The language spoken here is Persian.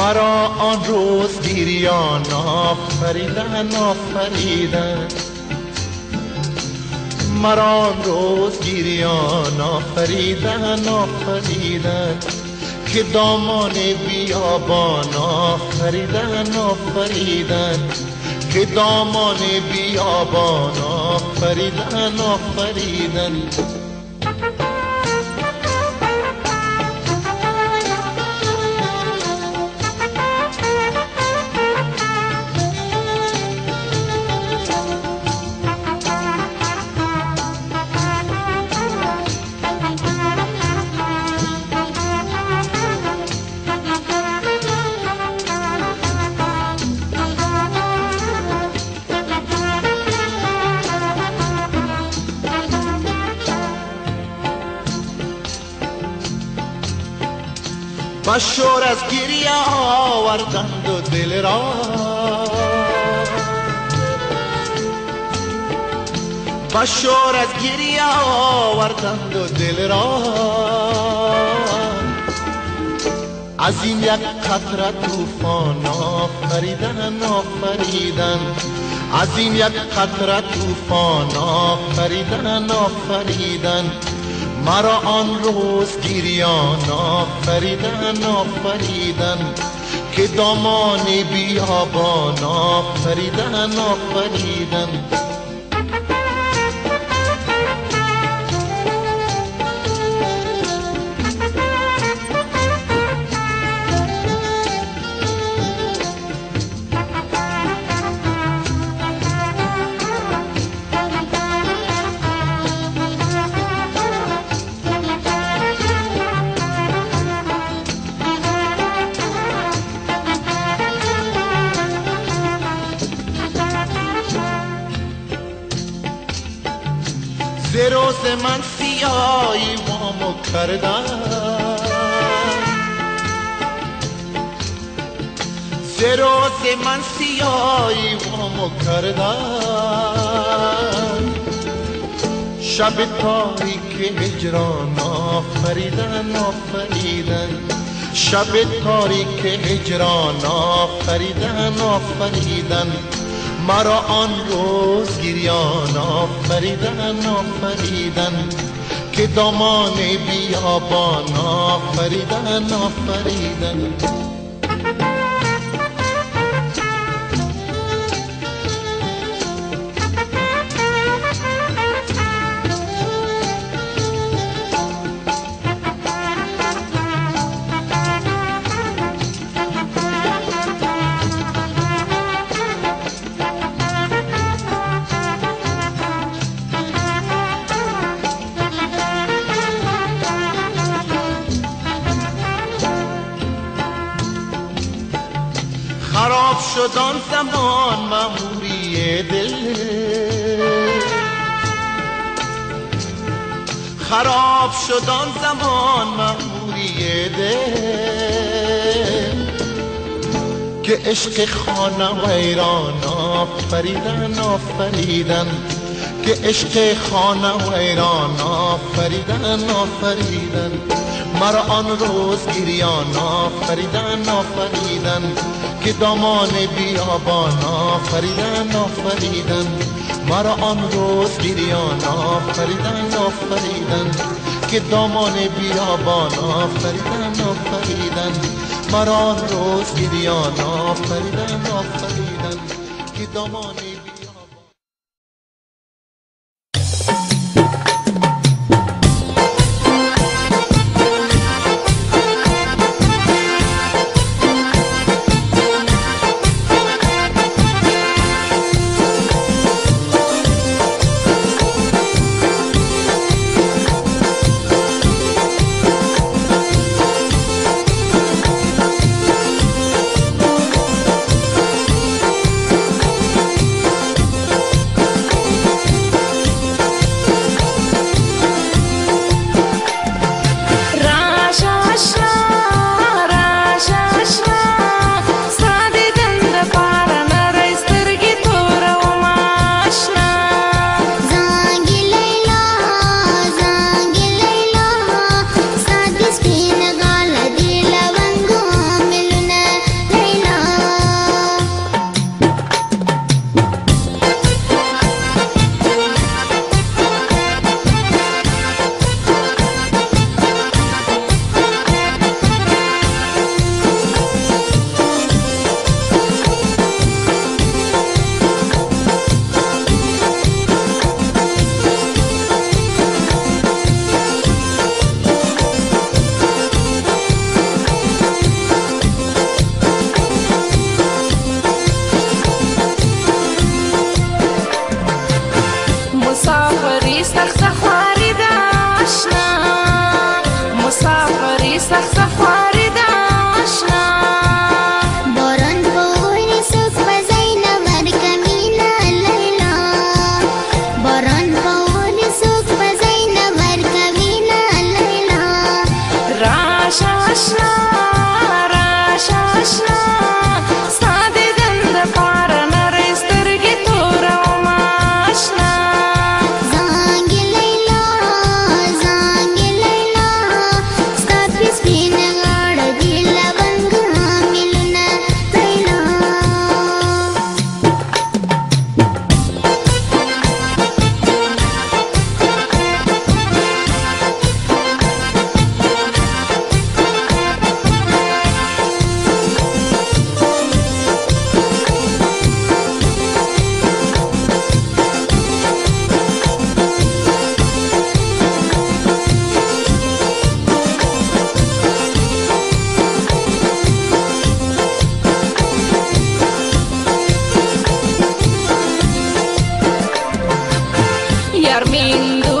مرا آن روز گیریان آفریدن آفریدن. مرا آن روز گیریان آفریدن آفریدن. که دامان بیابان آفریدن آفریدن. که دامان بیابان آفریدن آفریدن. و شور از گریه آوردند و دل را. و شور از گریه آوردند و دل را. از این یک قطره توفان آفریدن آفریدن. از این یک قطره توفان آفریدن آفریدن. مرا آن روز گیریان آفریدن آفریدن. که دامان بیابان آفریدن آفریدن. روز من سیایی وامو کردن. روز من سیایی وامو کردن. شب تاریک هجران آفریدن آفریدن. شب تاریک هجران آفریدن آفریدن. مرا آن روز گریان آفریدن آفریدن. که دامان بیابان آفریدن آفریدن. شد آن زمان مموری دل. خراب شد آن زمان مموری دل. که عشق خانه ویران آفریدن آفریدن. که عشق خانه ویران آفریدن آفریدن. مرا آن روز گریان آفریدن آفریدن. که دامان بیابان آفریدن آفریدن. مرا آن روز گریان آفریدن آفریدن. که دامان بیابان آفریدن آفریدن. مرا آن روز گریان آفریدن آفریدن. که دامان cambiar.